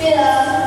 Yeah.